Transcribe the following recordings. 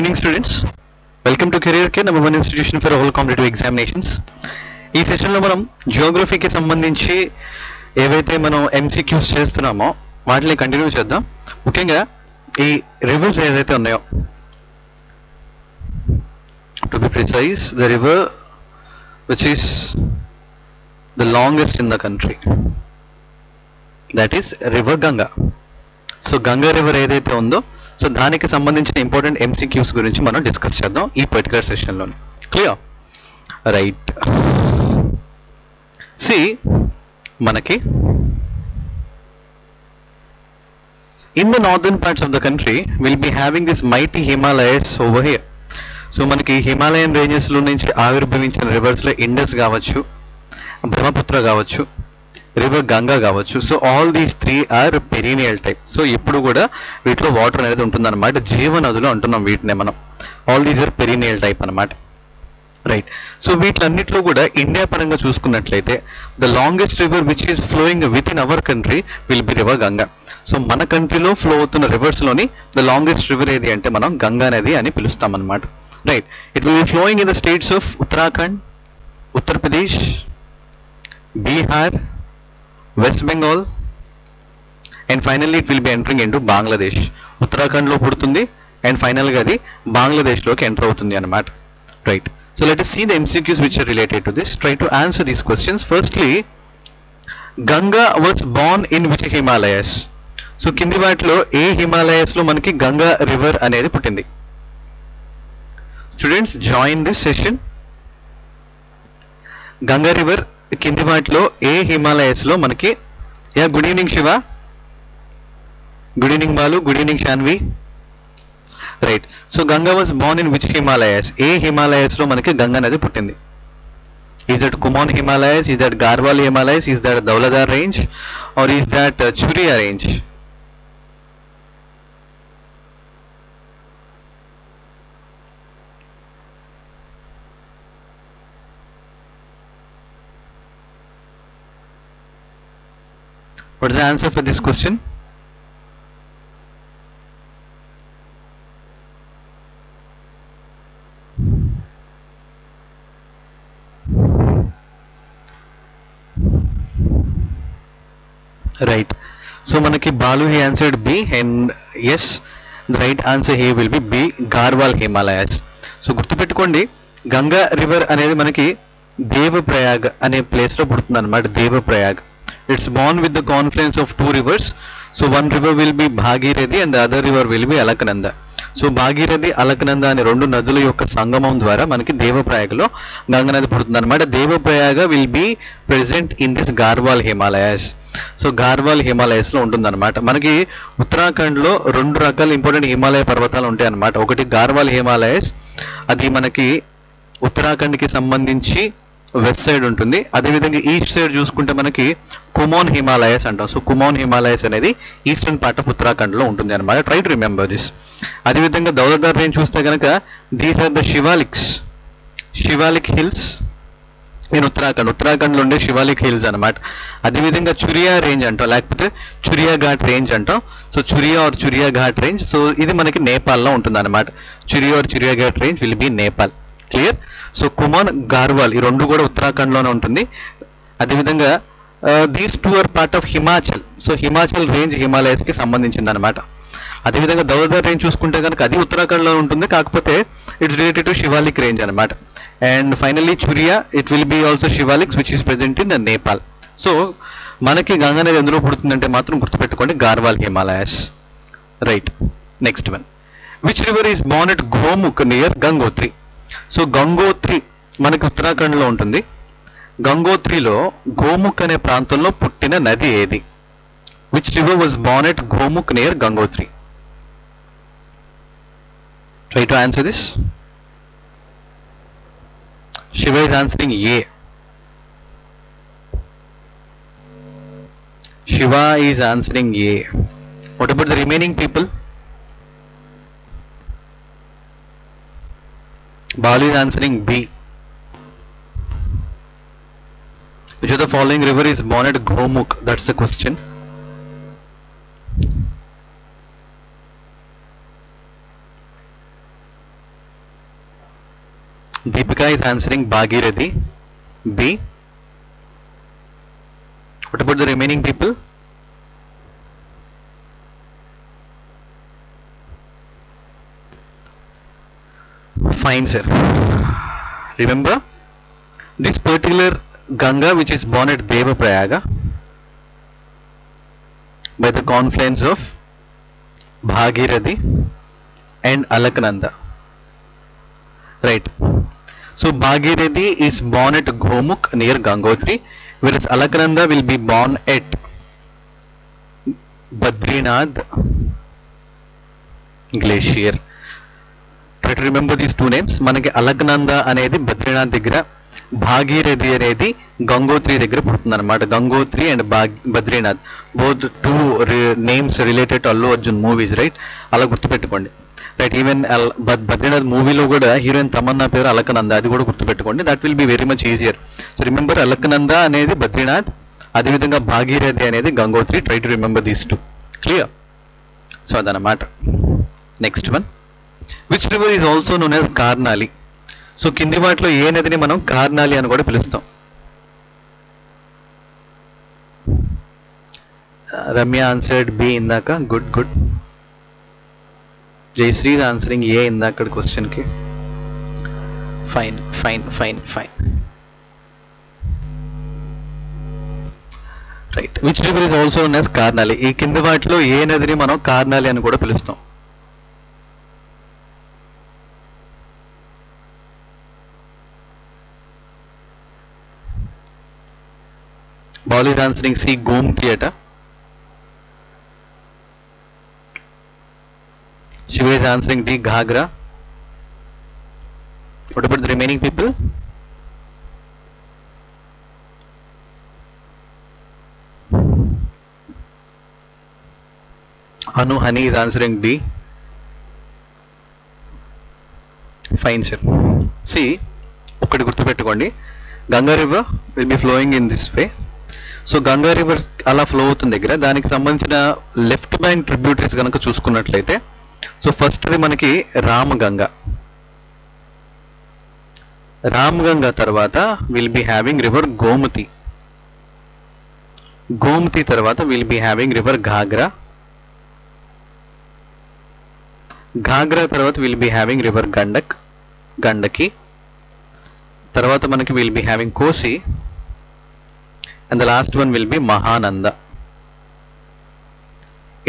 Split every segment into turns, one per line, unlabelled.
Evening students welcome to Welcome K number one institution for all competitive examinations ఈ సెషన్లో మనం జియోగ్రఫీకి సంబంధించి ఏవైతే మనం ఎంసీక్యూస్ చేస్తున్నామో వాటిని కంటిన్యూ చేద్దాం. ముఖ్యంగా ఈ రివర్స్ ఏదైతే ఉన్నాయో to be precise the river which is the longest in the country that is river Ganga so Ganga river ఏదైతే ఉందో సో దానికి సంబంధించిన ఇంపార్టెంట్ ఎంసీక్యూస్ గురించి మనం డిస్కస్ చేద్దాం ఈ పర్టికులర్ సెషన్లో క్లియర్ రైట్ సి మనకి in the northern parts of the country will be having this mighty Himalayas over here so మనకి హిమాలయన్ రేంజెస్లో నుంచి ఆవిర్భవించిన రివర్స్లో ఇండస్ కావచ్చు బ్రహ్మపుత్ర కావచ్చు రివర్ గంగా కావచ్చు. So all these three are perennial type so ఇప్పుడు కూడా వీటిలో వాటర్ అనేది ఉంటుందన్నమాట. జీవనదులు అంటున్నాం వీటినే మనం. All these are perennial type అన్నమాట. రైట్ సో వీటిలన్నిట్లో కూడా ఇండియా పరంగా చూసుకున్నట్లయితే the longest river which is flowing within our country will be river Ganga so మన కంట్రీలో ఫ్లో అవుతున్న రివర్స్లోని ద లాంగెస్ట్ రివర్ ఏది అంటే మనం గంగా నది అని పిలుస్తాం అనమాట right it will be flowing in the states of Uttarakhand Uttar Pradesh Bihar west Bengal and finally it will be entering into Bangladesh ఉత్తరాఖండ్లో పుడుతుంది. అండ్ ఫైనల్గా అది బంగ్లాదేశ్లోకి ఎంటర్ అవుతుంది అనమాట right so let see the MCQs which are related to this try to answer these questions firstly Ganga was born in which Himalayas so కింది వాటిలో ఏ హిమాలయస్లో మనకి గంగా రివర్ అనేది పుట్టింది? Students join this session Ganga river కింది వాటిలో ఏ హిమాలయస్లో మనకి yeah good evening Shiva. Good evening Balu good evening Shanvi right. So Ganga was born in which Himalayas? ఏ హిమాలయస్లో మనకి గంగా నది పుట్టింది? Is that Kumaon Himalayas is that Garhwal Himalayas is that Dhauladhar range or is that Churia range What is the answer for this question? Right. So మనకి Balu he answered B and yes the right answer here will be B Garhwal Himalayas so గుర్తుపెట్టుకోండి Ganga river అనేది మనకి దేవప్రయాగ్ అనే place లో పుడుతుంది అనమాట Devprayag it's born with the confluence of two rivers so one river will be Bhagirathi and other river will be Alaknanda so Bhagirathi Alaknanda అనే రెండు నదుల యొక్క సంగమం ద్వారా మనకి దేవప్రయాగలో గంగా నది పుడుతుంది అనమాట Devprayag will be present in this Garhwal Himalayas so Garhwal హిమాలయస్లో ఉంటుందన్నమాట మనకి ఉత్తరాఖండ్లో రెండు రకాల ఇంపార్టెంట్ హిమాలయ పర్వతాలు ఉంటాయి అనమాట ఒకటి గార్వాల్ హిమాలయస్ అది మనకి ఉత్తరాఖండ్కి సంబంధించి వెస్ట్ సైడ్ ఉంటుంది. అదేవిధంగా ఈస్ట్ సైడ్ చూసుకుంటే మనకి కుమోన్ హిమాలయస్ అంటాం. సో కుమోన్ హిమాలయస్ అనేది ఈస్టర్న్ పార్ట్ ఆఫ్ ఉత్తరాఖండ్లో ఉంటుంది అనమాట ట్రై టు రిమెంబర్ దిస్ అదేవిధంగా దౌలదార్ రేంజ్ చూస్తే కనుక these are the Shivaliks Shivalik hills నేను ఉత్తరాఖండ్ ఉత్తరాఖండ్లో ఉండే శివాలిక్ హిల్స్ అనమాట అదేవిధంగా చురియా రేంజ్ అంటాం. లేకపోతే చురియా ఘాట్ రేంజ్ అంటాం. So Churia or Churia Ghat range so ఇది మనకి నేపాల్లో ఉంటుంది అనమాట Churia or Churia Ghat range will be Nepal clear so Kumaon Garhwal ఈ రెండు కూడా ఉత్తరాఖండ్లోనే ఉంటుంది. అదేవిధంగా these two are part of Himachal so Himachal range హిమాలయస్కి సంబంధించింది అనమాట అదేవిధంగా దౌదర్ రేంజ్ చూసుకుంటే కనుక అది ఉత్తరాఖండ్లో ఉంటుంది. కాకపోతే it's related to Shivalik range అనమాట and finally Churia it will be also Shivaliks which is present in Nepal so మనకి గంగా నది ఎందులో పుడుతుందంటే మాత్రం గుర్తుపెట్టుకోండి Garhwal Himalayas right next one which river is born at Gomukh near Gangotri so Gangotri మనకి ఉత్తరాఖండ్లో ఉంటుంది. గంగోత్రిలో గోముక్ అనే ప్రాంతంలో పుట్టిన నది ఏది? Which river was born at Gomukh near Gangotri try to answer this Shiva is answering A Shiva is answering A what about the remaining people Balu is answering B Which of the following river is born at Gomukh? That's the question. Deepika is answering Bhagirathi. B. What about the remaining people? Fine, sir. Remember, this particular Ganga which is born at Devaprayaga by the confluence of Bhagirathi and Alaknanda. Right. So Bhagirathi is born at Gomukh near Gangotri, whereas Alaknanda will be born at Badrinath glacier. Try to remember these two names. మనకి అలక్నంద అనేది బద్రీనాథ్ దగ్గర భాగీరథి అనేది గంగోత్రి దగ్గర పుడుతుందన్నమాట. Gangotri and Badrinath. Both two names related Allu Arjun movies right? అలా గుర్తుపెట్టుకోండి. Right even Badrinath మూవీలో కూడా heroine Tamannaah పేరు అలకనంద అది కూడా గుర్తుపెట్టుకోండి. That will be very much easier so remember Alaknanda అనేది బద్రీనాథ్ అదేవిధంగా భాగీరథి అనేది Gangotri. Try to remember these two clear so అదనమాట next one which river is also known as Karnali so కింది వాటిలో ఏ నదిని మనం కార్నాలి అని కూడా పిలుస్తాం. రమ్య ఆన్సర్డ్ బి ఇందాక good good Jayashree answering A ఇందాక క్వశ్చన్కి. Fine fine fine fine right which river is also Nes Karnali ఈ కింది వాటిలో ఏ నదిని మనం కార్నాలి అని కూడా పిలుస్తాం. Ball is answering C. Gomti at Shiva is answering D. Ghagra. What about the remaining people? Anu Hani is answering D. Fine, sir. See, ఒకటి గుర్తుపెట్టుకోండి Ganga river will be flowing in this way so Ganga river అలా flow అవుతుంది దగ్గర. దానికి సంబంధించిన left bank tributaries కనుక చూసుకున్నట్లయితే so first అది మనకి రామగంగ. రామగంగ తర్వాత will be having river Gomti. Gomti తర్వాత will be having river Ghaghra. Ghaghra తర్వాత will be having river Gandak Gandaki. తర్వాత మనకి will be having Kosi. And the last one will be Mahananda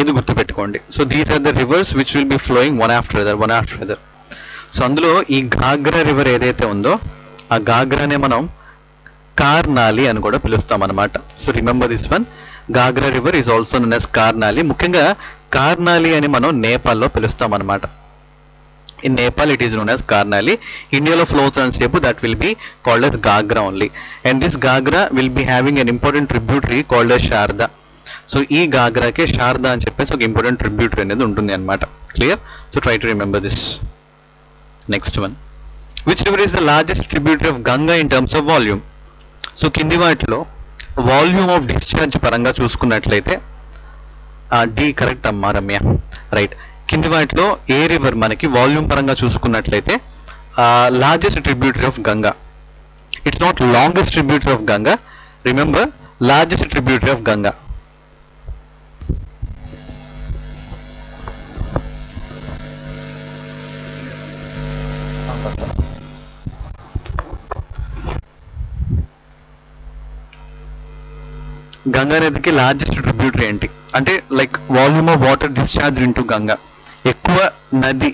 ఇది గుర్తుపెట్టుకోండి. So these are the rivers which will be flowing one after other one after other so అందులో ఈ Ghaghra river ఏదైతే ఉందో ఆ ఘాగ్రానే మనం కార్నాలి అని కూడా పిలుస్తాం అనమాట so remember this one Ghaghra river is also known as Karnali ముఖ్యంగా కార్నాలి అని మనం నేపాల్లో పిలుస్తాం అనమాట in Nepal it is known as Karnali ఇండియాలో ఫ్లోస్ అని సేపు that will be called as Ghaghra only and this Ghaghra will be having an important tributary called as Sharda so ఈ గాగ్రాకే శారదా అని చెప్పేసి ఒక ఇంపార్టెంట్ ట్రిబ్యూటరీ అనేది ఉంటుంది అనమాట clear so try to remember this next one which river is the largest tributary of Ganga in terms of volume so కింది వాటిలో వాల్యూమ్ ఆఫ్ డిశ్చార్జ్ పరంగా చూసుకున్నట్లయితే డి కరెక్ట్ అమ్మా రమ్య. రైట్ కింది వాటిలో ఏ రివర్ మనకి వాల్యూమ్ పరంగా చూసుకున్నట్లయితే largest tributary of Ganga it's not longest tributary of Ganga remember largest tributary of Ganga Ganga నదికి లార్జెస్ట్ ట్రిబ్యూటరీ ఏంటి అంటే like volume of water discharge into Ganga ఎక్కువ నది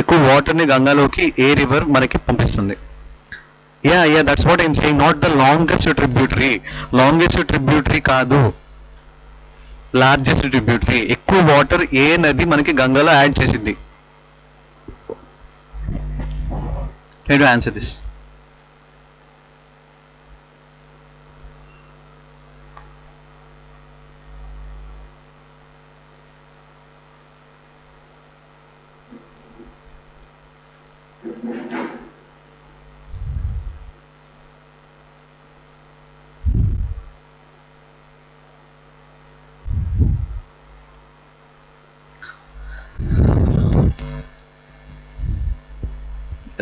ఎక్కువ వాటర్ని గంగాలోకి ఏ రివర్ మనకి పంపిస్తుంది. Yeah yeah that's what I'm saying not the longest tributary longest tributary కాదు. లార్జెస్ట్ ట్రిబ్యూటరీ ఎక్కువ వాటర్ ఏ నది మనకి గంగాలో యాడ్ చేసింది try to answer this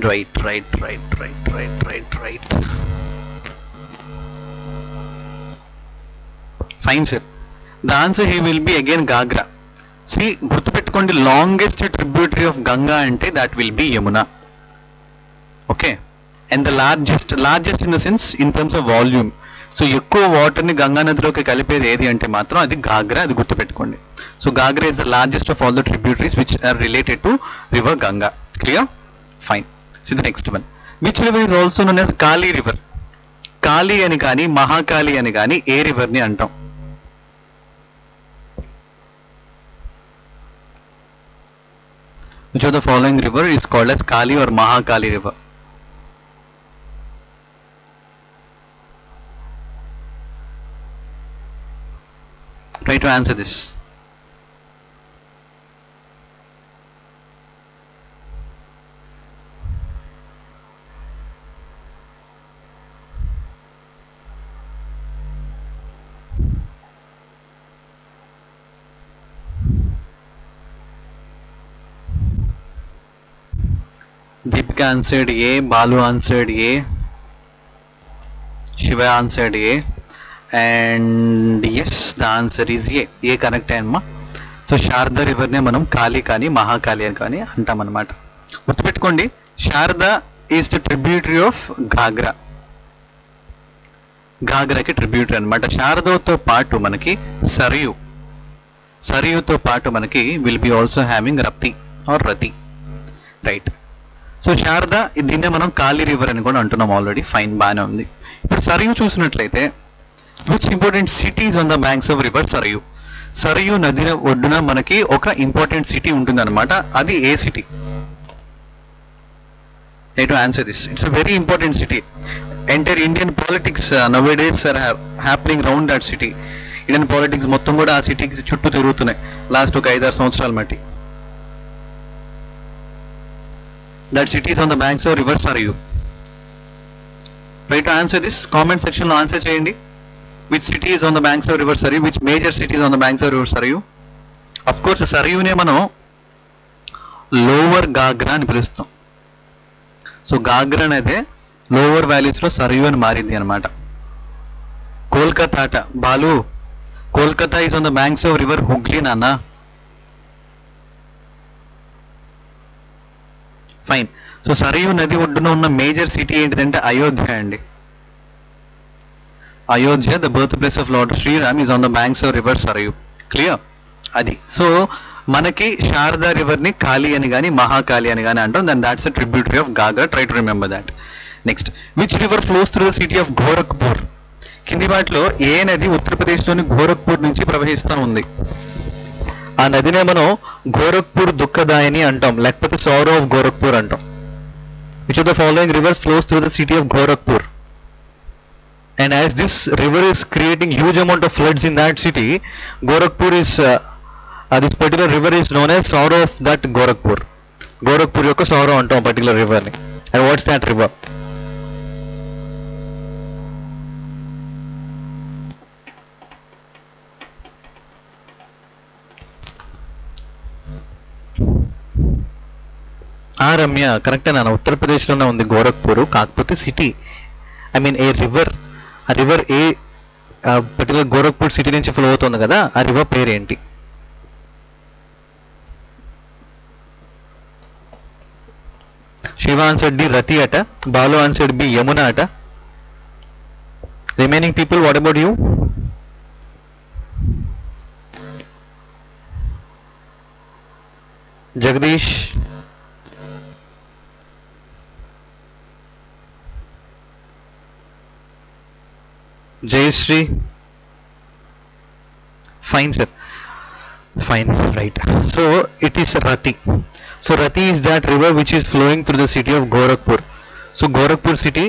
right right right right right right right fine sir the answer he will be again Ghaghra C గుర్తుపెట్టుకోండి longest tributary of Ganga అంటే that will be Yamuna okay and the largest largest in the sense in terms of volume so ఎక్కువ వాటర్ని గంగా నదిలోకి కలిపేది ఏది అంటే మాత్రం అది గాగ్రా అది గుర్తుపెట్టుకోండి. So Ghaghra is the largest of all the tributaries which are related to river Ganga clear fine see the next one which river is also known as Kali river Kali అని కానీ మహాకాళి అని కానీ ఏ రివర్ని అంటాం Which of the following river is called as Kali or Mahakali river? Try to answer this. Deepika answered A, Balu answered A, Shiva answered A, and yes, the answer is A. A correct అమ్మా. So Sharda రివర్నే మనం కాళీ కానీ మహాకాళి అని కానీ అంటాం అనమాట గుర్తుపెట్టుకోండి Sharda is the tributary of Ghaghra ఘాగ్రాకి tributary అనమాట శారదతో పాటు మనకి సరియు సరియుతో పాటు మనకి will be also having Rapti or Rati right so Sharda దీన్నే మనం కాళీ రివర్ అని కూడా అంటున్నాం ఆల్రెడీ ఫైన్ బాగానే ఉంది. ఇప్పుడు సరియు చూసినట్లయితే which important cities on the banks of river Sarayu Sarayu నది ఒడ్డున మనకి ఒక ఇంపార్టెంట్ సిటీ ఉంటుందన్నమాట. అది ఏ సిటీ నేను answer this it's a very important city entire Indian politics nowadays are happening round that city Indian politics మొత్తం కూడా ఆ సిటీకి చుట్టూ తిరుగుతున్నాయి. లాస్ట్ ఒక ఐదారు సంవత్సరాల మట్టి. That city is on the banks of river Sarayu. Try to answer this. Comment section లో ఆన్సర్ చేయండి which city is on the banks of river Sarayu? Which major city is on the banks of river Sarayu? Of course, సరయునే మనం lower Ghaghra అని పిలుస్తాం so ghagra అనేది lower వ్యాలీస్లో Sarayu అని మారింది అనమాట కోల్కతా అట Balu Kolkata is on the banks of river Hooghly నాన్న ఫైన్ సో సరయు నది ఒడ్డున ఉన్న మేజర్ సిటీ ఏంటిదంటే అయోధ్య అండి. Ayodhya the birth place of Lord Shriram is on the banks of river Sarayu clear అది. సో మనకి శారదా రివర్ని కాళీ అని కానీ మహాకాళి అని కానీ అంటాం. Then that's a tributary of Ghaghra try to remember that next which river flows through the city of Gorakhpur కింది వాటిలో ఏ నది ఉత్తరప్రదేశ్లోని గోరఖ్పూర్ నుంచి ప్రవహిస్తూ ఉంది? ఆ నదినే మనం గోరఖ్పూర్ దుఃఖదాయని అంటాం లేకపోతే సౌరవ్ ఆఫ్ గోరఖ్పూర్ అంటాం which of the following rivers flows through the city of Gorakhpur and as this river is creating huge amount of floods in that city gorakhpur is uh, uh, this particular river is known as sorrow of that gorakhpur gorakhpur యొక్క sorrow అంటాం particular river ని and what's that river ఆ రమ్య కరెక్టే నాన్న ఉత్తరప్రదేశ్లోనే ఉంది గోరఖ్పూర్ కాకపోతే city. I mean A river ఆ రివర్ ఏ పర్టికులర్ గోరఖ్పూర్ సిటీ నుంచి ఫ్లో అవుతుంది కదా ఆ రివర్ పేరు ఏంటి శివ ఆన్సర్డ్ డి రతి అట బాలు ఆన్సర్డ్ బి యమున అట. Remaining people what about you Jagadish Jayashree fine sir fine right so it is Rati so Rati is that river which is flowing through the city of Gorakhpur so Gorakhpur city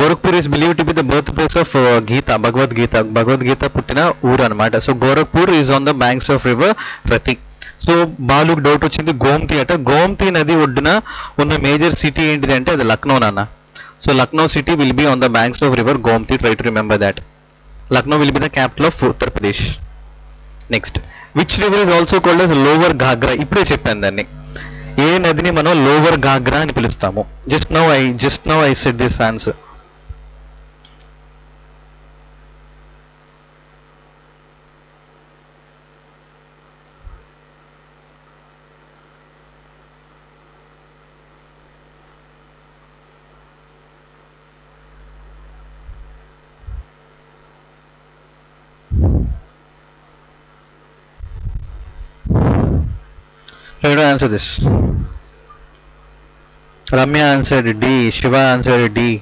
Gorakhpur is believe to be the birth place of Gita Bhagavad Gita Bhagavad Gita పుట్టిన ఊరు అనమాట so Gorakhpur is on the banks of river Rati so బాలుకు doubt వచ్చింది. గోమ్తి అట. గోమ్తి నది ఒడ్డున ఉన్న major city ఏంటిది అంటే అది లక్నో నాన్న. So Lucknow city will be on the banks of river Gomti try to remember that Lucknow will be the capital of Uttar Pradesh next which river is also called as lower Ghaghra ఇప్పుడే చెప్పాను దాన్ని. ఏ నదిని మనం lower Ghaghra అని పిలుస్తాము. Just now I just now I set this answer answer this. Ramya answered D. Shiva answered D.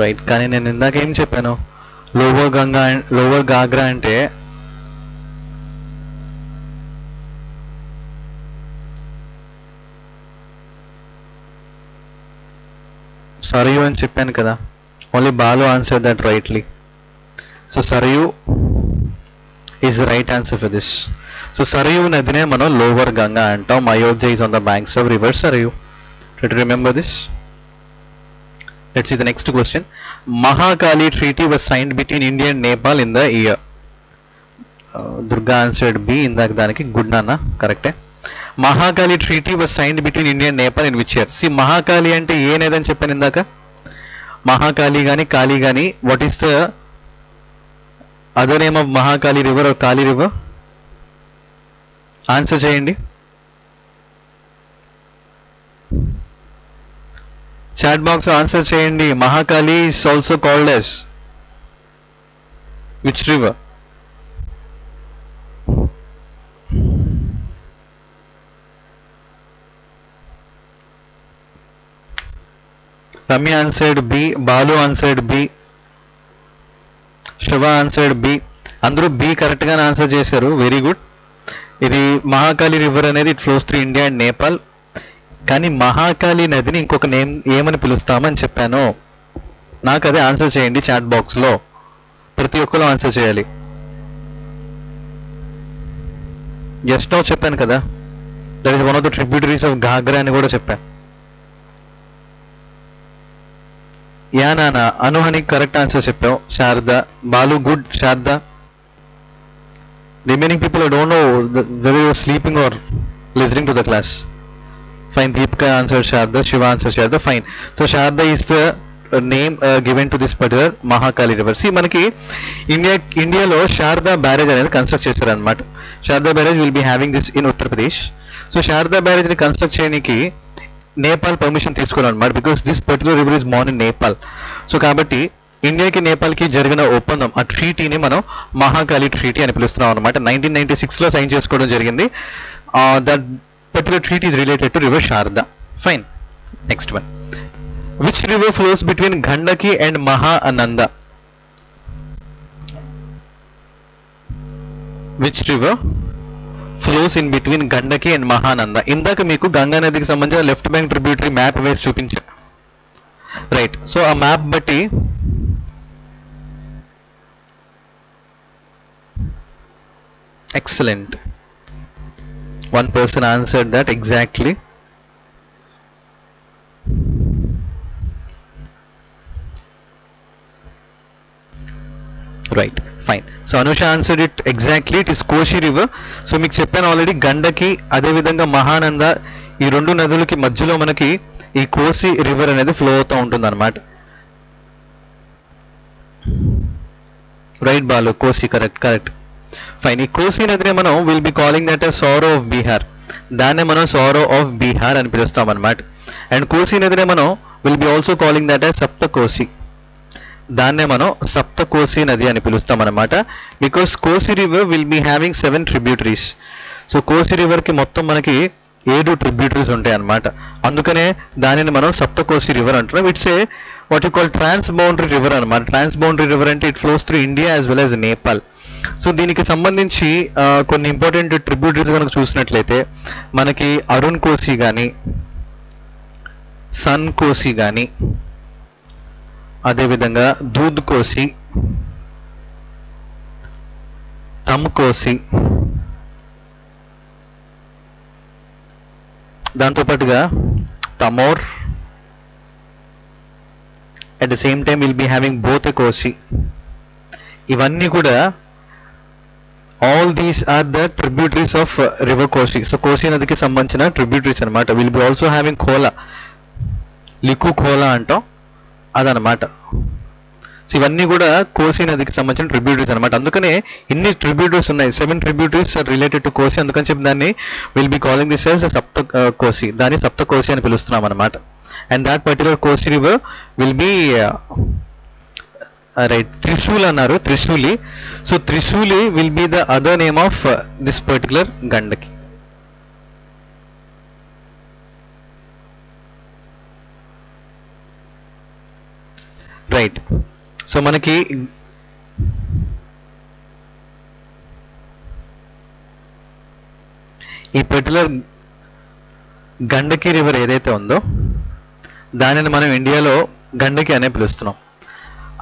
Right కానీ నేను ఇందాక ఏం చెప్పాను లోవర్ గంగా లోవర్ గాగ్రా అంటే సరియు అని చెప్పాను కదా only Balu answer that rightly so Sarayu is right answer for this so Sarayu నదినే మనం లోవర్ గంగా అంటాం Ayodhya is on the banks of river Sarayu to remember this let's see the next question. Mahakali treaty was signed between india and nepal in the year. Uh, durga answered ఇందాక దానికి good నాన్న కరెక్టే Mahakali treaty was signed between India and Nepal in which year C Mahakali అంటే ఏనేదని నేదని చెప్పాను ఇందాక మహాకాళి కానీ కాళీ కానీ what is the other name of Mahakali river or Kali river answer చేయండి. చాట్ బాక్స్ ఆన్సర్ చేయండి. Mahakali is also called as which river Ramya answered B Balu answered B Shiva answered B. అందరూ B కరెక్ట్గా answer చేశారు. Very good ఇది Mahakali river అనేది it flows through India and Nepal. కానీ మహాకాళి నదిని ఇంకొక నేమ్ ఏమని పిలుస్తామని చెప్పాను. నాకు అదే ఆన్సర్ చేయండి చాట్ బాక్స్లో. ప్రతి ఒక్కరు ఆన్సర్ చేయాలి. జస్ట్ చెప్పాను కదా. That is one of the tributaries of Ghaghra అని కూడా చెప్పాను యా నాన్న అనుహని కరెక్ట్ ఆన్సర్ చెప్పావు Sharda Balu good Sharda remaining people I don't know whether you're sleeping or listening to the class fine Deepika answer Sharda Shiva answer Sharda fine so Sharda is the name given to this particular Mahakali river see మనకి India ఇండియాలో Sharda barrage అనేది construct చేశారనమాట Sharda barrage will be having this in Uttar Pradesh so Sharda బ్యారేజ్ని construct చేయడానికి Nepal permission తీసుకోవాలన్నమాట because this particular river is Mon in Nepal so కాబట్టి ఇండియాకి నేపాల్కి జరిగిన ఒప్పందం ఆ ట్రీటీని మనం మహాకాళి ట్రీటీ అని పిలుస్తున్నాం అనమాట నైన్టీన్ నైన్టీ సిక్స్లో సైన్ చేసుకోవడం జరిగింది. That particular treaty is related to river Sharda fine next one which river flows between Gandaki and Mahananda which river flows in between Gandaki and Mahananda ఇందాక మీకు గంగా నదికి సంబంధించిన లెఫ్ట్ బ్యాంక్ ట్రిబ్యూటరీ మ్యాప్ వేసి చూపించా right so ఆ map బట్టి excellent one person answer that exactly right fine so Anusha answered it exactly it is Kosi river so మీకు చెప్పాను ఆల్రెడీ గండకి అదేవిధంగా మహానంద ఈ రెండు నదులకి మధ్యలో మనకి ఈ కోసి రివర్ అనేది ఫ్లో అవుతూ ఉంటుంది అనమాట రైట్ బాలు కోసి కరెక్ట్ కరెక్ట్ ఫైన్ ఈ కోసి నదిని మనం will be calling that sorrow of Bihar దాన్నే మనం సారో ఆఫ్ బీహార్ అని పిలుస్తాం అనమాట అండ్ కోసి నదినే మనం will be also calling that Sapta Kosi దాన్నే మనం సప్త కోసి నది అని పిలుస్తాం అనమాట because Kosi river will be having seven tributaries so Kosi రివర్కి మొత్తం మనకి ఏడు ట్రిబ్యూటరీస్ ఉంటాయి అన్నమాట అందుకనే దానిని మనం సప్త కోసి రివర్ అంటున్నాం. It's a what you call trans boundary river అనమాట ట్రాన్స్ బౌండరీ రివర్ అంటే it flows through India as well as Nepal so దీనికి సంబంధించి కొన్ని ఇంపార్టెంట్ ట్రిబ్యూటరీస్ కనుక చూసినట్లయితే మనకి అరుణ్ కోసి కానీ సన్ కోసి కానీ అదేవిధంగా దూద్ కోసి తమ్ కోసి దాంతోపాటుగా Tamor at the same time will be having both a Kosi. ఇవన్నీ కూడా all these are the tributaries of river Kosi. So Kosi నదికి సంబంధించిన ట్రిబ్యూటరీస్ అనమాట will be also having Khola. Likhu Khola అంటాం. అదనమాట సో ఇవన్నీ కూడా కోసీ నదికి సంబంధించిన ట్రిబ్యూటరీస్ అనమాట అందుకనే ఇన్ని ట్రిబ్యూటరీస్ ఉన్నాయి. సెవెన్ ట్రిబ్యూటరీస్ రిలేటెడ్ టు కోసి. అందుకని చెప్పి దాన్ని will be calling this as Sapta uh, Kosi. దాన్ని సప్త కోసి అని పిలుస్తున్నాం అనమాట and that particular Kosi river will be right Trishul అన్నారు. Trishuli so Trishuli will be the other name of this particular Gandaki right so మనకి ఈ particular Gandaki river ఏదైతే ఉందో దానిని మనం ఇండియాలో గండకి అనే పిలుస్తున్నాం.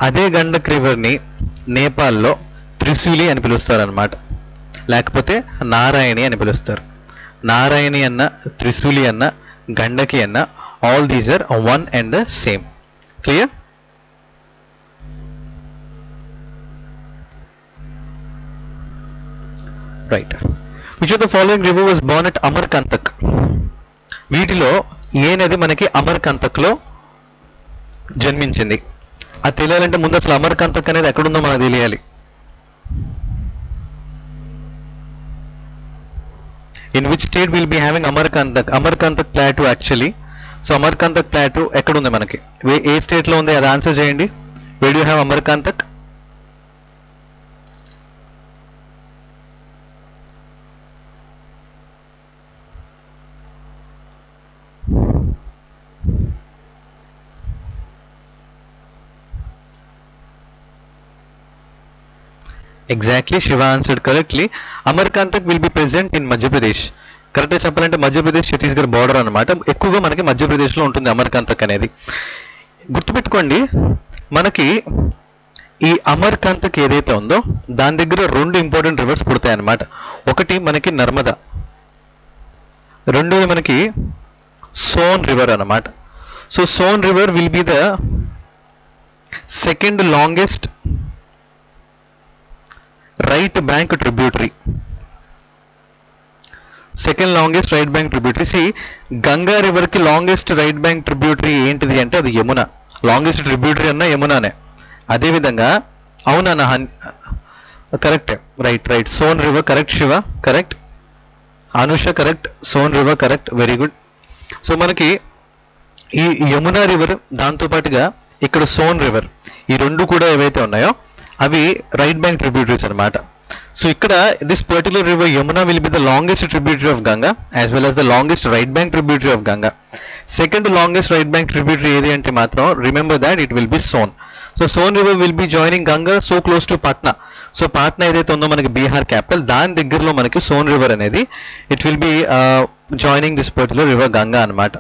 అదే గండక్ రివర్ని నేపాల్లో త్రిశూలి అని పిలుస్తారనమాట లేకపోతే నారాయణి అని పిలుస్తారు. నారాయణి అన్న త్రిశూలి అన్న గండకి అన్న all these are one and the same clear right which of the following river was born at Amarkantak వీటిలో ఏ నది మనకి అమర్కంతక్లో జన్మించింది? అది తెలియాలంటే ముందు అసలు అమర్కంతక్ అనేది ఎక్కడుందో మనకు తెలియాలి. In which state will be having అమర్కంతక్ అమర్కంతక్ plateau actually so అమర్కంతక్ plateau ఎక్కడుంది మనకి? ఏ స్టేట్లో ఉంది? అది ఆన్సర్ చేయండి. Way you have Amarkantak exactly Shiva answered correctly Amarkantak will be present in Madhya Pradesh కరెక్ట్గా చెప్పాలంటే మధ్యప్రదేశ్ ఛత్తీస్గఢ్ బార్డర్ అనమాట ఎక్కువగా మనకి మధ్యప్రదేశ్లో ఉంటుంది అమర్కాంతక్ అనేది. గుర్తుపెట్టుకోండి మనకి ఈ అమర్కాంతక్ ఏదైతే ఉందో దాని దగ్గర రెండు ఇంపార్టెంట్ రివర్స్ పుడతాయన్నమాట. ఒకటి మనకి నర్మదా. రెండోది మనకి సోన్ రివర్ అన్నమాట. So Son river will be the second longest right bank tributary second longest right bank tributary see Ganga రివర్కి longest right bank tributary ఏంటిది అంటే అది యమున. లాంగెస్ట్ ట్రిబ్యూటరీ అన్న యమునానే. అదేవిధంగా అవునా correct right right Son river correct Shiva correct Anusha correct Son river correct very good so మనకి ఈ Yamuna river దాంతో పాటుగా ఇక్కడ సోన్ రివర్ ఈ రెండు కూడా ఏవైతే ఉన్నాయో అవి రైట్ బ్యాంక్ ట్రిబ్యూటరీస్ అన్నమాట. సో ఇక్కడ this particular river Yamuna will be the longest tributary of Ganga as well as the longest right bank tributary of Ganga second longest right bank tributary ఏది అంటే మాత్రం remember that it will be Son so Son river will be joining Ganga so close to Patna so Patna ఏదైతే ఉందో మనకి Bihar capital దాని దగ్గరలో మనకి Son river అనేది it will be joining this particular river Ganga అన్నమాట.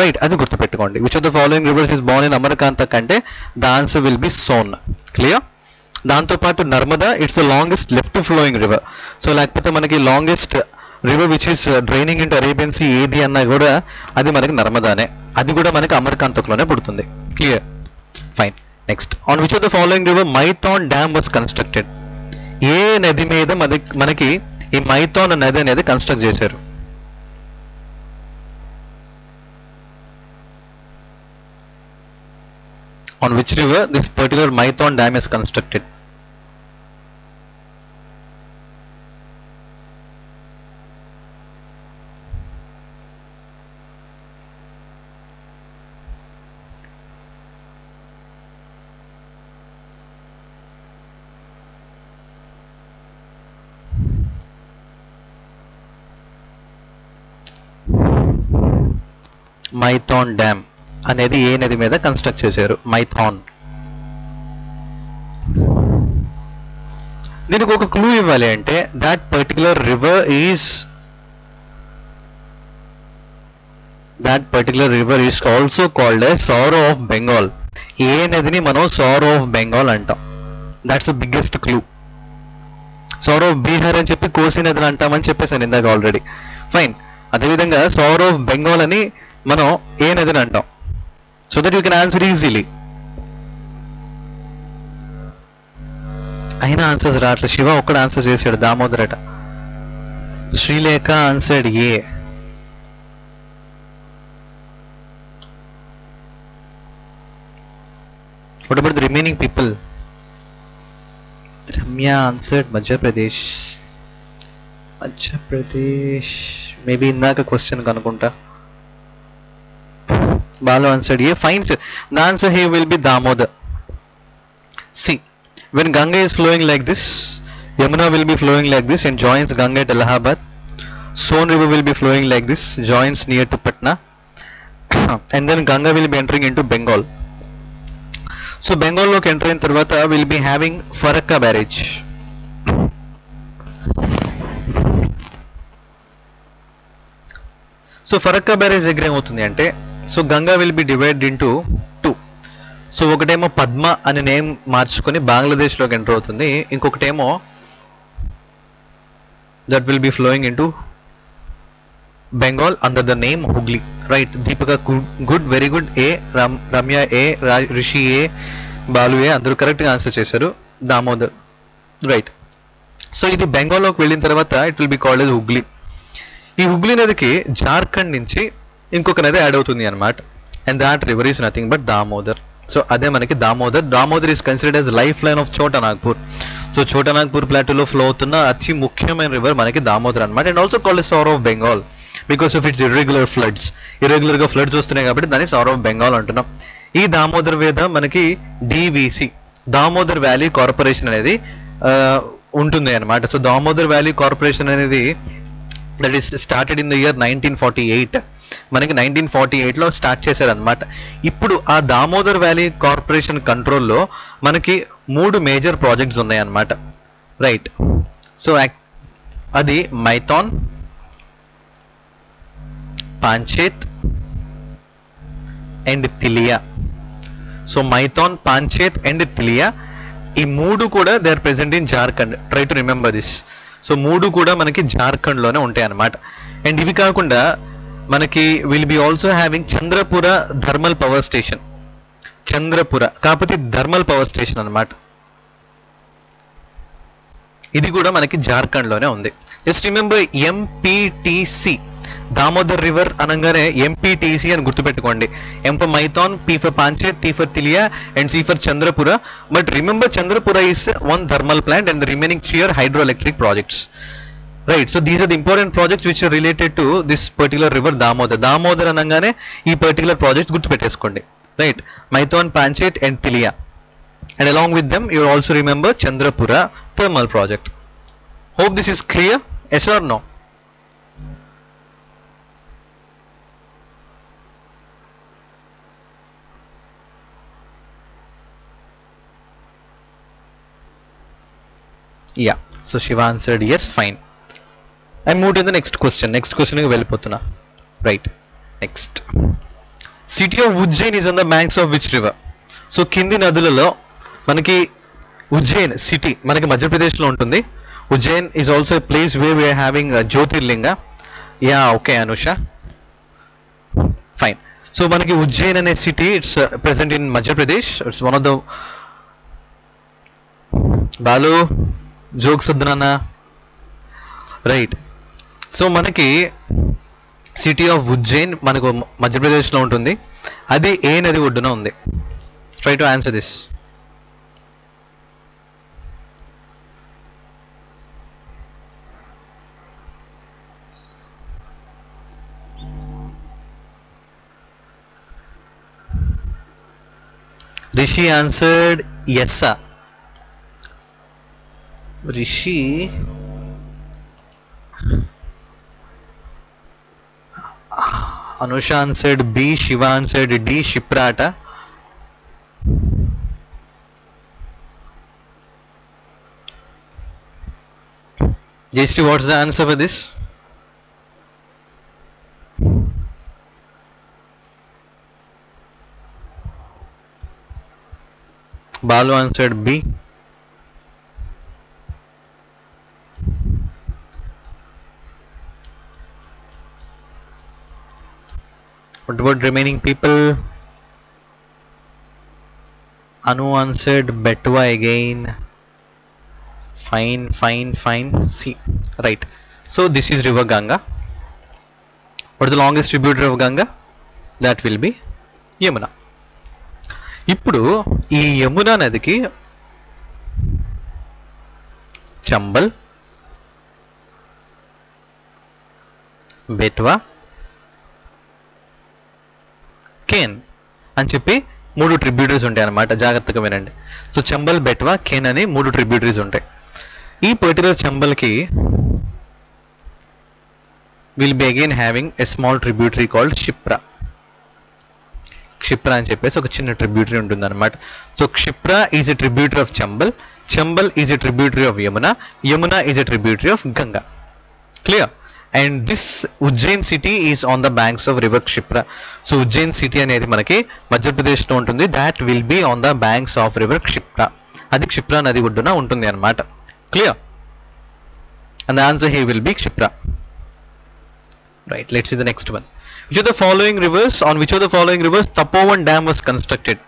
రైట్ అది గుర్తుపెట్టుకోండి. Which of the following rivers is born in Amarkantak కంటే? The answer will be Son clear దాంతోపాటు Narmada it's the longest left flowing river so లేకపోతే మనకి longest river which is draining into Arabian sea ఏది అన్నా కూడా అది మనకి నర్మదానే. అది కూడా మనకి అమర్కాంతక్లోనే పుడుతుంది. Clear fine next on which of the following river Maithon dam was constructed ఏ నది మీద మనకి మనకి ఈ మైథాన్ నది అనేది కన్స్ట్రక్ట్ చేశారు? On which river this particular Maithon dam is constructed Maithon dam అనేది ఏ నది మీద కన్స్ట్రక్ట్ చేశారు? మైథాన్. దీనికి ఒక క్లూ ఇవ్వాలి అంటే that particular river is that particular river is also called sorrow of Bengal ఏ నదిని మనం సారో ఆఫ్ బెంగాల్ అంటాం. That's the biggest clue sorrow of Bihar అని చెప్పి కోసి నదిని అంటామని చెప్పేసాను ఇందాక ఆల్రెడీ ఫైన్ అదేవిధంగా సారో ఆఫ్ బెంగాల్ అని మనం ఏ నదిని అంటాం. So that you can answer easily అయినా ఆన్సర్స్ రావట్లేదు శివ ఒక్కడ ఆన్సర్ చేశాడు దామోదరట Srilekha answered A? What about the remaining people Ramya answered Madhya Pradesh Madhya Pradesh maybe ఇందాక క్వశ్చన్ కనుకుంటా Balu answered A fine sir. The answer here will be Damodar. See, when Ganga is flowing like this, Yamuna will be flowing like this and joins Ganga at Allahabad. Son river will be flowing like this, joins near to Patna. and then Ganga will be entering into Bengal. So బెంగాల్లోకి enter అయిన తర్వాత will be having Farakka barrage so Farakka barrage దగ్గర ఏమవుతుంది అంటే so Ganga will be divide into two so ఒకటేమో పద్మ అనే name మార్చుకొని బంగ్లాదేశ్లోకి enter అవుతుంది. ఇంకొకటేమో that will be flowing into Bengal under the name Hooghly right Deepika good very good ఏ రమ్ రమ్య ఏ రా- రిషి ఏ బాలు ఏ అందరూ కరెక్ట్గా ఆన్సర్ చేశారు. దామోదర్ రైట్ సో ఇది బెంగాల్లోకి వెళ్ళిన తర్వాత it will be called as Hooghly ఈ హుగ్లీ నదికి జార్ఖండ్ నుంచి ఇంకొక నది యాడ్ అవుతుంది అనమాట and that river is nothing but Damodar so అదే మనకి Damodar Damodar is considered as life line of Chota Nagpur so Chota Nagpur ప్లాటూలో flow అవుతున్న అతి ముఖ్యమైన రివర్ మనకి దామోదర్ అనమాట and also called sorrow of Bengal because of its irregular floods ఇర్రెగ్యులర్గా floods వస్తున్నాయి కాబట్టి దాన్ని సార్ ఆఫ్ బెంగాల్ అంటున్నాం. ఈ దామోదర్ వేద మనకి డివిసి దామోదర్ వ్యాలీ కార్పొరేషన్ అనేది ఉంటుంది అనమాట సో దామోదర్ వ్యాలీ కార్పొరేషన్ అనేది that is started in the year nineteen forty eight మనకి నైన్టీన్ ఫార్టీ ఎయిట్లో స్టార్ట్ చేశారనమాట ఇప్పుడు ఆ దామోదర్ వ్యాలీ కార్పొరేషన్ కంట్రోల్లో మనకి మూడు మేజర్ ప్రాజెక్ట్స్ ఉన్నాయన్నమాట. రైట్ సో అది Maithon Panchet and Tilaiya so Maithon Panchet and Tilaiya ఈ మూడు కూడా they are present in Jharkhand try to remember this so మూడు కూడా మనకి జార్ఖండ్లోనే ఉంటాయి అన్నమాట అండ్ ఇవి కాకుండా మనకి will be also having Chandrapura thermal power station. Chandrapura కాకపోతే థర్మల్ పవర్ స్టేషన్ అనమాట ఇది కూడా మనకి జార్ఖండ్లోనే ఉంది just remember MPTC Damodar river అనగానే ఎంపీటీసీ అని గుర్తుపెట్టుకోండి. M for Maithon P for Panchet T for Tilaiya and C for Chandrapura but remember Chandrapura is one thermal plant and the remaining three are hydro electric projects right so these are the important projects which are related to this particular river Damodar Damodar అనగానే ఈ particular projects గుర్తుపెట్టేసుకోండి. Right Maithon Panchet and Tilaiya and along with them you also remember Chandrapura thermal project. Hope this is clear, yes or no? Yeah, so Shiva answered yes, fine. I move to the next question. Next question is Velipotuna. Right, next. City of Ujjain is on the banks of which river? So Kindi Naduలలో మనకి Ujjain city మనకి మధ్యప్రదేశ్లో ఉంటుంది. Ujjain is also place where we are having jyotirlinga yeah okay Anusha fine so మనకి ఉజ్జయిన్ అనే city it's present in Madhya Pradesh. It's one of the Balu జోక్స్ వద్దు right so మనకి సిటీ ఆఫ్ ఉజ్జయిన్ మనకు మధ్యప్రదేశ్లో ఉంటుంది. అది ఏ నది ఒడ్డున ఉంది? Try to answer this Rishi answered yes sir. Rishi Anusha answered B, Shiva answered D, Shiprata. Jayashree, what's the answer for this? Balu answered B. What about remaining people? Anu answered Betwa again. Fine, fine, fine. See, right. So this is river Ganga. What is the longest tributary of Ganga? That will be Yamuna. ఇప్పుడు ఈ యమునా నదికి Chambal Betwa Kane అని చెప్పి మూడు tributaries ఉంటాయి అన్నమాట జాగ్రత్తగా వినండి. సో చంబల్ బెట్వా కేన్ అని మూడు ట్రిబ్యూటరీస్ ఉంటాయి. ఈ particular చంబల్కి will be again having a small tributary called Shipra Kshipra అని చెప్పేసి ఒక చిన్న ట్రిబ్యూటరీ ఉంటుంది అనమాట so Kshipra is a tributary of Chambal Chambal is a tributary of Yamuna Yamuna is a tributary of Ganga clear and this Ujjain city is on the banks of river Kshipra so Ujjain city అనేది మనకి మధ్యప్రదేశ్లో ఉంటుంది. That will be on the banks of river Kshipra అది క్షిప్ర నది ఒడ్డున ఉంటుంది అనమాట clear and answer he will be Kshipra right let's the next one which of the following rivers on which of the following rivers Tapovan dam was constructed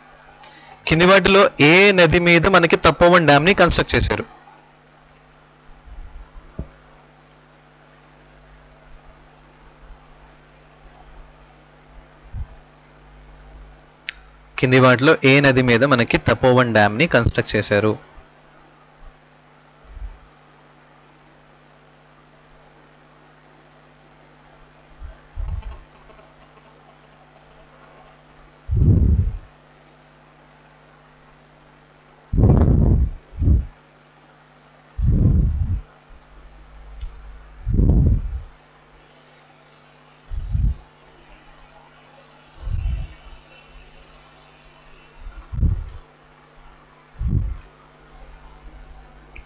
కింది వాటిలో ఏ నది మీద మనకి తపోవన్ డ్యామ్ని కన్స్ట్రక్ట్ చేశారు? కింది వాటిలో ఏ నది మీద మనకి తపోవన్ డ్యామ్ని కన్స్ట్రక్ట్ చేశారు?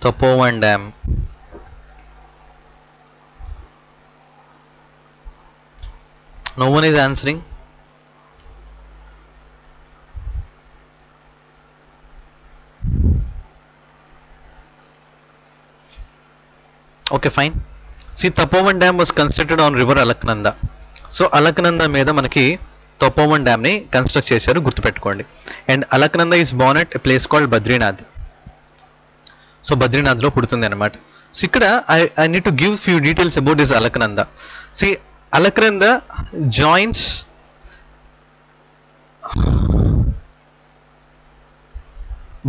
Tapovan Dam. No one is answering. Okay, fine. See, Tapovan Dam was constructed on river Alaknanda. So Alaknanda మీద మనకి తపోవన్ డ్యామ్ని కన్స్ట్రక్ట్ చేశారు గుర్తుపెట్టుకోండి and Alaknanda is born at a place called Badrinath so బద్రీనాథ్లో పుడుతుంది అనమాట సో ఇక్కడ I I need to give few details about this Alaknanda see Alaknanda joins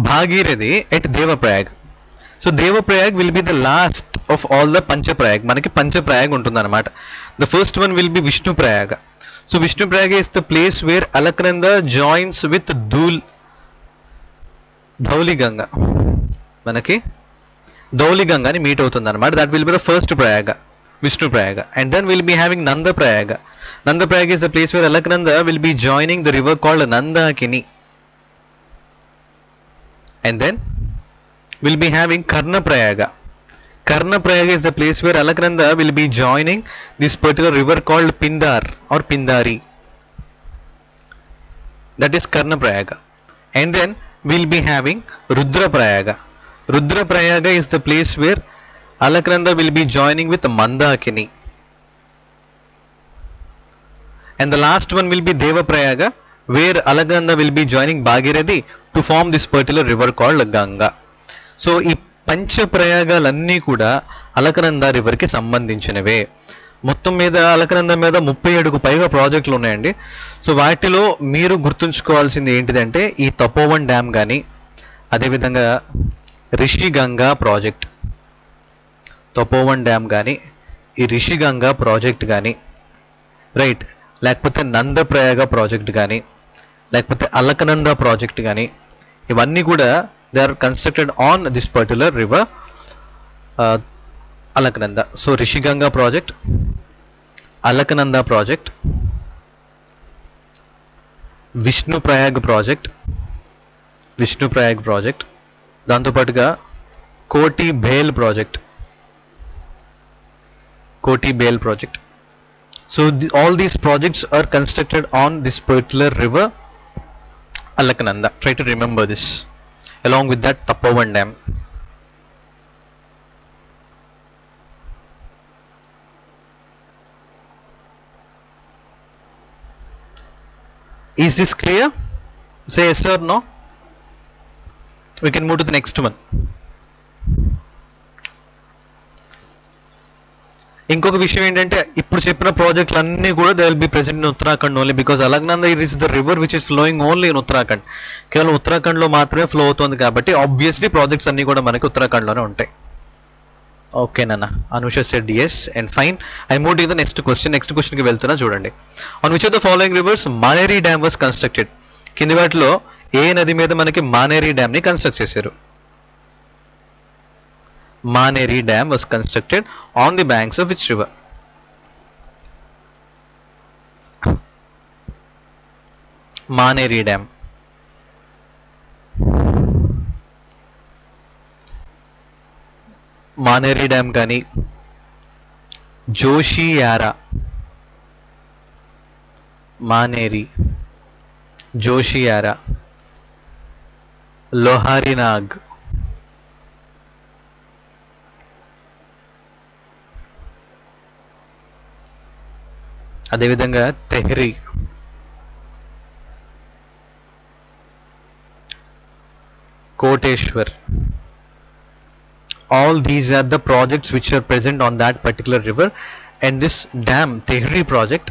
Bhagirathi at Devprayag so Devprayag will be the last of all the Panchprayag మనకి పంచప్రయాగ్ ఉంటుందన్నమాట the first one will be Vishnuprayag so Vishnuprayag is the place where Alaknanda joins with ధూల్ Dhauliganga మనకి ధౌలిగంగ అని meet అవుతుంది అనమాట that will be the first Prayag Vishnuprayag and then will be having Nandprayag Nandprayag is the place where Alaknanda will be joining the river called Nandakini and then will be having Karna Prayaga. Karna Prayaga is the place where Alaknanda will be joining this particular river called Pindar or Pindari. That is Karna Prayaga. And then we'll be having Rudra Prayaga. Rudra Prayaga is the place where Alaknanda will be joining with Mandakini. And the last one will be Deva Prayaga, where Alaknanda will be joining Bhagirathi to form this particular river called Ganga. So ఈ పంచ ప్రయాగాలన్నీ కూడా అలకనంద రివర్కి సంబంధించినవే మొత్తం మీద అలకనంద మీద ముప్పై ఏడుకు పైగా ప్రాజెక్టులు ఉన్నాయండి సో వాటిలో మీరు గుర్తుంచుకోవాల్సింది ఏంటిదంటే ఈ తపోవన్ డ్యామ్ కానీ అదేవిధంగా రిషిగంగా ప్రాజెక్ట్. తపోవన్ డ్యామ్ కానీ ఈ రిషిగంగా ప్రాజెక్ట్ కానీ రైట్ లేకపోతే నందప్రయాగ ప్రాజెక్ట్ కానీ లేకపోతే అలకనంద ప్రాజెక్ట్ కానీ ఇవన్నీ కూడా they are constructed on this particular river Alaknanda. So Rishiganga project Alaknanda project Vishnuprayag project Vishnuprayag project దాంతోపాటుగా Kotli Bhel project Kotli Bhel project so all these projects are constructed on this particular river Alaknanda try to remember this along with that Tapovan Dam. Is this clear? Say yes or no. we can move to the next one. ఇంకొక విషయం ఏంటంటే ఇప్పుడు చెప్పిన ప్రాజెక్టులు అన్నీ కూడా they will be present in Uttarakhand only because Alaknanda it is the river which is flowing only in Uttarakhand కేవలం ఉత్తరాఖండ్లో మాత్రమే ఫ్లో అవుతుంది కాబట్టి ఆబ్వియస్లీ ప్రాజెక్ట్స్ అన్నీ కూడా మనకి ఉత్తరాఖండ్లోనే ఉంటాయి. ఓకేనన్నా Anusha said yes and fine I move in the next question next క్వశ్చన్కి వెళ్తున్నా చూడండి. On which of the following rivers Maneri dam was constructed కింది వాటిలో ఏ నది మీద మనకి మానేరీ డ్యామ్ని కన్స్ట్రక్ట్ చేశారు? Maneri dam was constructed on the banks of which river Maneri dam. Maneri dam కానీ జోషియారా మానేరి జోషియారా లోహారినాగ్ అదేవిధంగా Tehri Koteshwar all these are the projects which are present on that particular river and this dam Tehri project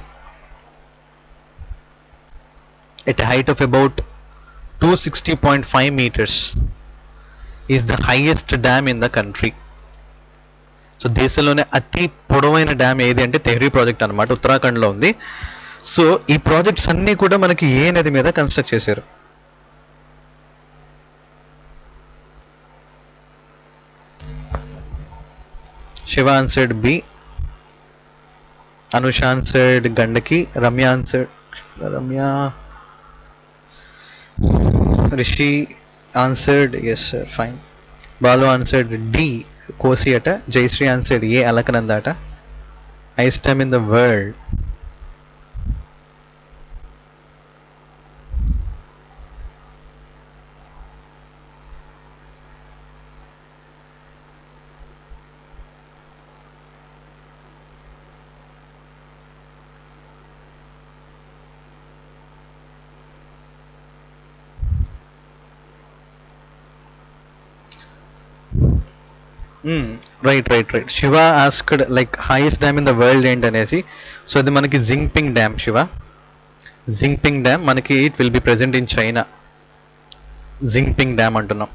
at a height of about 260.5 meters is the highest dam in the country. So దేశంలోనే అతి పొడవైన dam ఏది అంటే Tehri project అనమాట ఉత్తరాఖండ్లో ఉంది. So ఈ projects అన్నీ కూడా మనకి ఏ నది మీద కన్స్ట్రక్ట్ చేశారు? Shiva answered B Anusha answered Gandaki Ramya answered Ramya Rishi answered, yes sir, fine. Balu answered D. Kosi atta. Jaysri answered A. Alakanandata. I stem in the world. Right right right Shiva asked like highest dam in the world ఏంటి అనేసి so అది మనకి Jinping dam Shiva Jinping dam మనకి it will be present in China Jinping dam అంటున్నాం.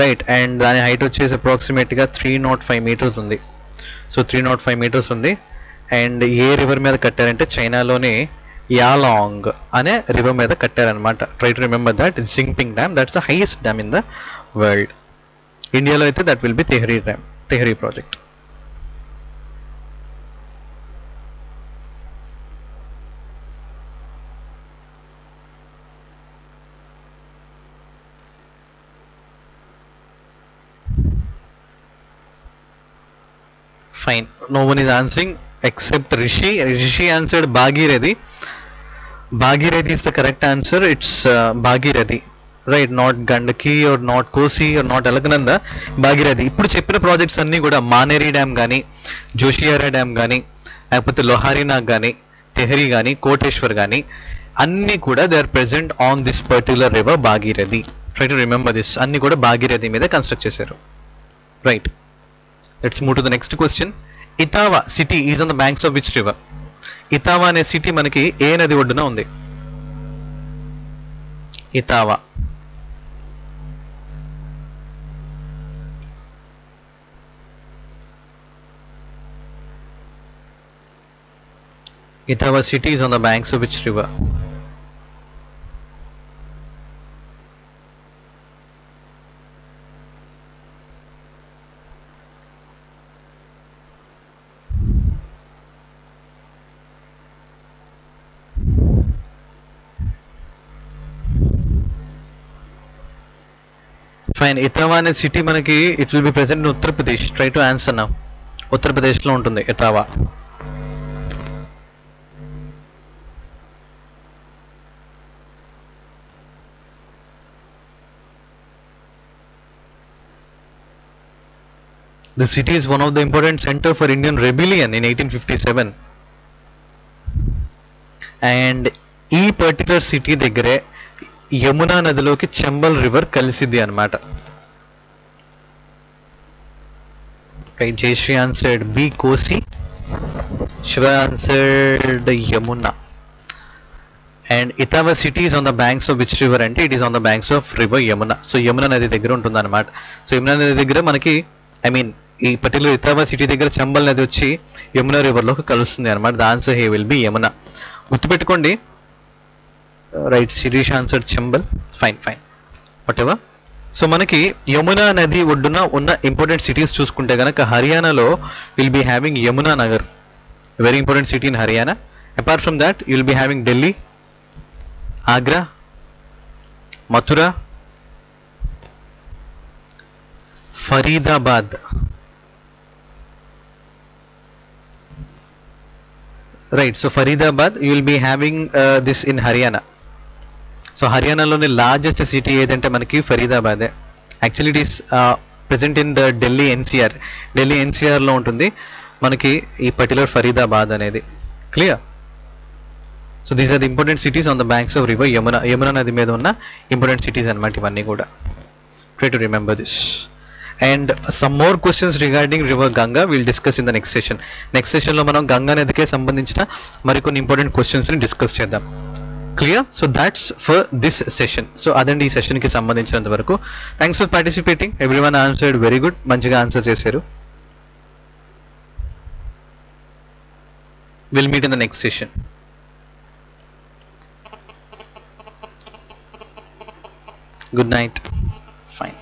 Right and దాని height వచ్చేసి అప్రాక్సిమేట్గా three nought five metres ఉంది. So three nought five metres ఉంది. అండ్ ఏ రివర్ మీద కట్టారంటే చైనాలోని యాలాంగ్ అనే రివర్ మీద కట్టారనమాట try to remember that Jinping dam that's the highest dam in the world ఇండియాలో అయితే that will be Tehri dam Tehri project fine no one is answering except Rishi Rishi answered Bhagirathi Bhagirathi is the correct answer it's Bhagirathi right not Gandaki or not Kosi or not Alaknanda Bhagirathi ఇప్పుడు చెప్పిన projects అన్నీ కూడా Maneri dam కానీ Joshiyara dam కానీ లేకపోతే లోహారీనాగ్ కానీ తెహరి కానీ కోటేశ్వర్ కానీ అన్నీ కూడా they are present on this particular river Bhagirathi try to remember this అన్ని కూడా భాగీరథి మీద కన్స్ట్రక్ట్ చేశారు. Right let's move to the next question Etawah city is on the banks of which river Etawah అనే సిటీ మనకి ఏ నది ఒడ్డున ఉంది? Etawah Itawa city is on the banks of which river? Fine Etawah అనే city మనకి it will be present in Uttar Pradesh try to answer నా ఉత్తరప్రదేశ్లో ఉంటుంది Etawah The city is one of the important center for Indian rebellion in 1857. And ఈ particular city దగ్గరే యమునా నదిలోకి Chambal river కలిసిద్ది అనమాట right Jayashree answered B Kosi Shiva answered Yamuna and Etawah city is on the banks of which river అంటే it is on the banks of river Yamuna so Yamuna నది దగ్గర ఉంటుంది అనమాట so Yamuna నది దగ్గర మనకి ఐ మీన్ ఈ particular Etawah city దగ్గర చంబల్ నది వచ్చి యమున రివర్లోకి కలుస్తుంది అనమాట the answer he will be Yamuna. గుర్తుపెట్టుకోండి. Right Shirish answer Chambal fine fine whatever so మనకి యమునా నది ఒడ్డున ఉన్న ఇంపార్టెంట్ సిటీస్ చూసుకుంటే కనుక హర్యానాలో will be having Yamuna Nagar. Very important city in Haryana apart from that you'll be having Delhi Agra Mathura Faridabad right so Faridabad you will be having this in Haryana so హర్యానాలోని largest city ఏదంటే మనకి ఫరీదాబాదే actually it is present in the Delhi NCR Delhi ఎన్సీఆర్లో ఉంటుంది. మనకి ఈ particular Faridabad అనేది. Clear so these are the important cities on the banks of river Yamuna Yamuna నది మీద ఉన్న ఇంపార్టెంట్ సిటీస్ అనమాట ఇవన్నీ కూడా. Try to remember this and some more questions regarding river Ganga will discuss in the next session next సెషన్లో మనం గంగా నదికే సంబంధించిన మరికొన్ని ఇంపార్టెంట్ క్వశ్చన్స్ని డిస్కస్ చేద్దాం. Clear so that's for this session so అదండి ఈ సెషన్కి సంబంధించినంత వరకు. Thanks for participating everyone answered very good మంచిగా ఆన్సర్ చేశారు. Will meet in the next session good night fine